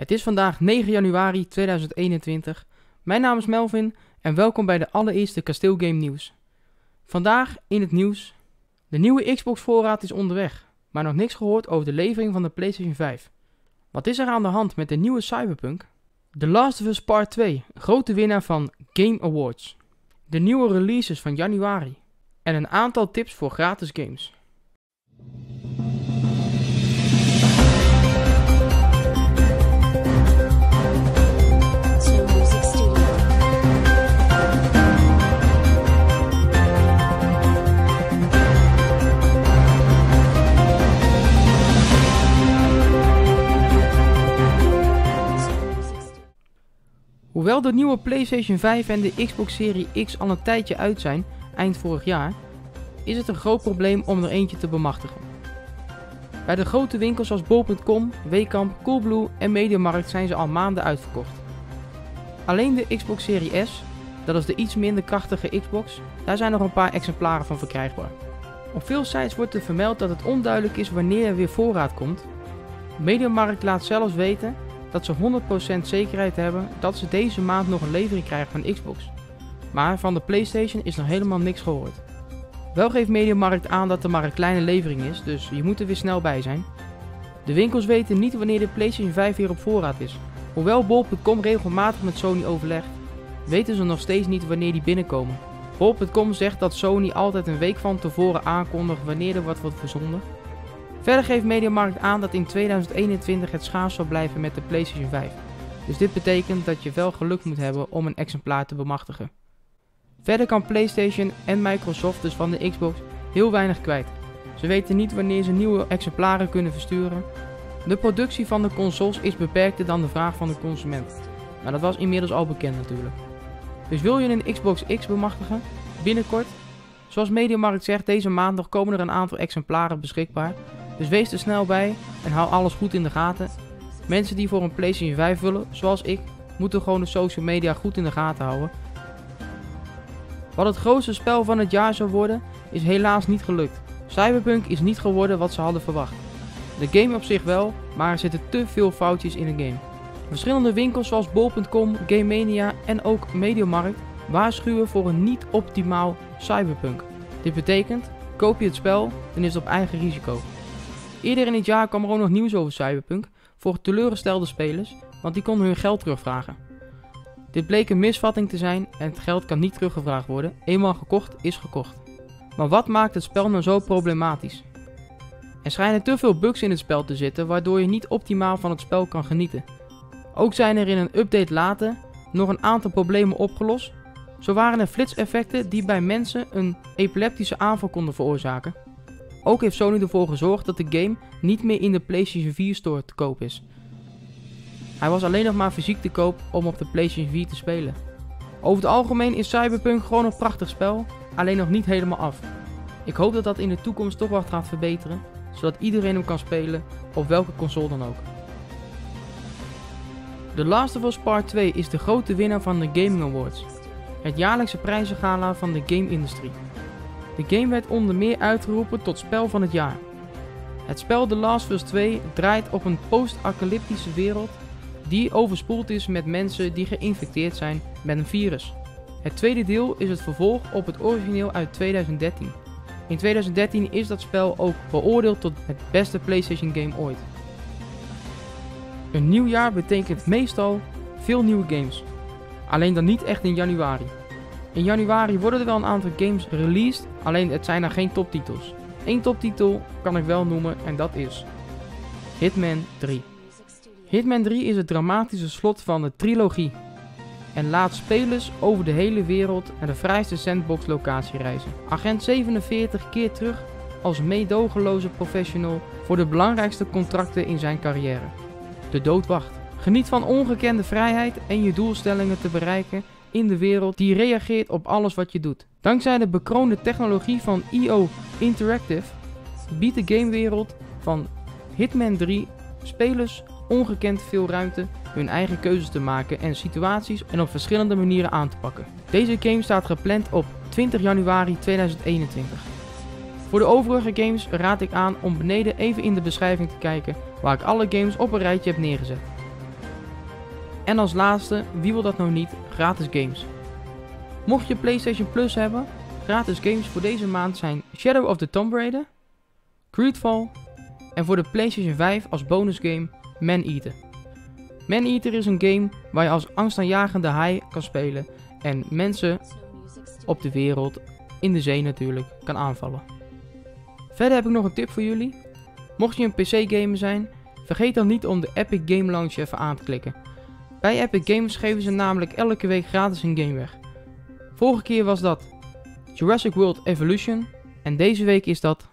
Het is vandaag 9 januari 2021. Mijn naam is Melvin en welkom bij de allereerste kasteelgame nieuws. Vandaag in het nieuws. De nieuwe Xbox voorraad is onderweg, maar nog niks gehoord over de levering van de PlayStation 5. Wat is er aan de hand met de nieuwe Cyberpunk? The Last of Us Part 2, grote winnaar van Game Awards. De nieuwe releases van januari. En een aantal tips voor gratis games. Hoewel de nieuwe PlayStation 5 en de Xbox Series X al een tijdje uit zijn, eind vorig jaar, is het een groot probleem om er eentje te bemachtigen. Bij de grote winkels zoals bol.com, Weekamp, Coolblue en Mediamarkt zijn ze al maanden uitverkocht. Alleen de Xbox Series S, dat is de iets minder krachtige Xbox, daar zijn nog een paar exemplaren van verkrijgbaar. Op veel sites wordt er vermeld dat het onduidelijk is wanneer er weer voorraad komt. Mediamarkt laat zelfs weten dat ze 100% zekerheid hebben dat ze deze maand nog een levering krijgen van Xbox. Maar van de PlayStation is nog helemaal niks gehoord. Wel geeft Mediamarkt aan dat er maar een kleine levering is, dus je moet er weer snel bij zijn. De winkels weten niet wanneer de PlayStation 5 weer op voorraad is. Hoewel bol.com regelmatig met Sony overlegt, weten ze nog steeds niet wanneer die binnenkomen. Bol.com zegt dat Sony altijd een week van tevoren aankondigt wanneer er wat wordt verzonden. Verder geeft Mediamarkt aan dat in 2021 het schaars zal blijven met de PlayStation 5. Dus dit betekent dat je wel geluk moet hebben om een exemplaar te bemachtigen. Verder kan PlayStation en Microsoft dus van de Xbox heel weinig kwijt. Ze weten niet wanneer ze nieuwe exemplaren kunnen versturen. De productie van de consoles is beperkter dan de vraag van de consument. Maar dat was inmiddels al bekend natuurlijk. Dus wil je een Xbox X bemachtigen? Binnenkort? Zoals Mediamarkt zegt, deze maandag komen er een aantal exemplaren beschikbaar. Dus wees er snel bij en hou alles goed in de gaten. Mensen die voor een PlayStation 5 willen, zoals ik, moeten gewoon de social media goed in de gaten houden. Wat het grootste spel van het jaar zou worden, is helaas niet gelukt. Cyberpunk is niet geworden wat ze hadden verwacht. De game op zich wel, maar er zitten te veel foutjes in de game. Verschillende winkels zoals bol.com, Game Mania en ook Mediamarkt waarschuwen voor een niet optimaal Cyberpunk. Dit betekent, koop je het spel, dan is het op eigen risico. Eerder in het jaar kwam er ook nog nieuws over Cyberpunk voor teleurgestelde spelers, want die konden hun geld terugvragen. Dit bleek een misvatting te zijn en het geld kan niet teruggevraagd worden. Eenmaal gekocht is gekocht. Maar wat maakt het spel nou zo problematisch? Er schijnen te veel bugs in het spel te zitten waardoor je niet optimaal van het spel kan genieten. Ook zijn er in een update later nog een aantal problemen opgelost. Zo waren er flitseffecten die bij mensen een epileptische aanval konden veroorzaken. Ook heeft Sony ervoor gezorgd dat de game niet meer in de PlayStation 4 Store te koop is. Hij was alleen nog maar fysiek te koop om op de PlayStation 4 te spelen. Over het algemeen is Cyberpunk gewoon een prachtig spel, alleen nog niet helemaal af. Ik hoop dat dat in de toekomst toch wat gaat verbeteren, zodat iedereen hem kan spelen op welke console dan ook. The Last of Us Part 2 is de grote winnaar van de Gaming Awards, het jaarlijkse prijzengala van de game-industrie. De game werd onder meer uitgeroepen tot spel van het jaar. Het spel The Last of Us 2 draait op een post-apocalyptische wereld die overspoeld is met mensen die geïnfecteerd zijn met een virus. Het tweede deel is het vervolg op het origineel uit 2013. In 2013 is dat spel ook beoordeeld tot het beste PlayStation game ooit. Een nieuw jaar betekent meestal veel nieuwe games. Alleen dan niet echt in januari. In januari worden er wel een aantal games released, alleen het zijn er geen toptitels. Eén toptitel kan ik wel noemen en dat is Hitman 3. Hitman 3 is het dramatische slot van de trilogie en laat spelers over de hele wereld naar de vrijste sandbox locatie reizen. Agent 47 keert terug als meedogenloze professional voor de belangrijkste contracten in zijn carrière. De dood wacht. Geniet van ongekende vrijheid en je doelstellingen te bereiken in de wereld die reageert op alles wat je doet. Dankzij de bekroonde technologie van EO Interactive biedt de gamewereld van Hitman 3 spelers ongekend veel ruimte hun eigen keuzes te maken en situaties en op verschillende manieren aan te pakken. Deze game staat gepland op 20 januari 2021. Voor de overige games raad ik aan om beneden even in de beschrijving te kijken waar ik alle games op een rijtje heb neergezet. En als laatste, wie wil dat nou niet, gratis games. Mocht je PlayStation Plus hebben, gratis games voor deze maand zijn Shadow of the Tomb Raider, Greedfall en voor de PlayStation 5 als bonusgame Man Eater. Man Eater is een game waar je als angstaanjagende haai kan spelen en mensen op de wereld, in de zee natuurlijk, kan aanvallen. Verder heb ik nog een tip voor jullie. Mocht je een PC-gamer zijn, vergeet dan niet om de Epic Game Launcher even aan te klikken. Bij Epic Games geven ze namelijk elke week gratis een game weg. Vorige keer was dat Jurassic World Evolution en deze week is dat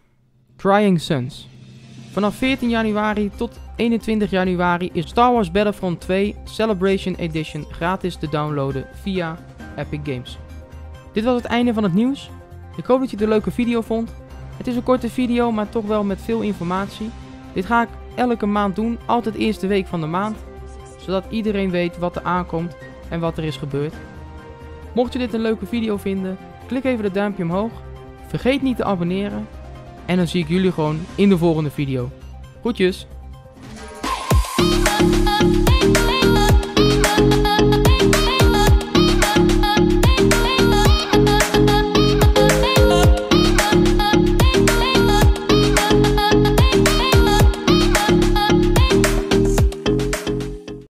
Crying Suns. Vanaf 14 januari tot 21 januari is Star Wars Battlefront 2 Celebration Edition gratis te downloaden via Epic Games. Dit was het einde van het nieuws. Ik hoop dat je het een leuke video vond. Het is een korte video, maar toch wel met veel informatie. Dit ga ik elke maand doen, altijd eerste week van de maand, zodat iedereen weet wat er aankomt en wat er is gebeurd. Mocht je dit een leuke video vinden, klik even de duimpje omhoog. Vergeet niet te abonneren. En dan zie ik jullie gewoon in de volgende video. Groetjes!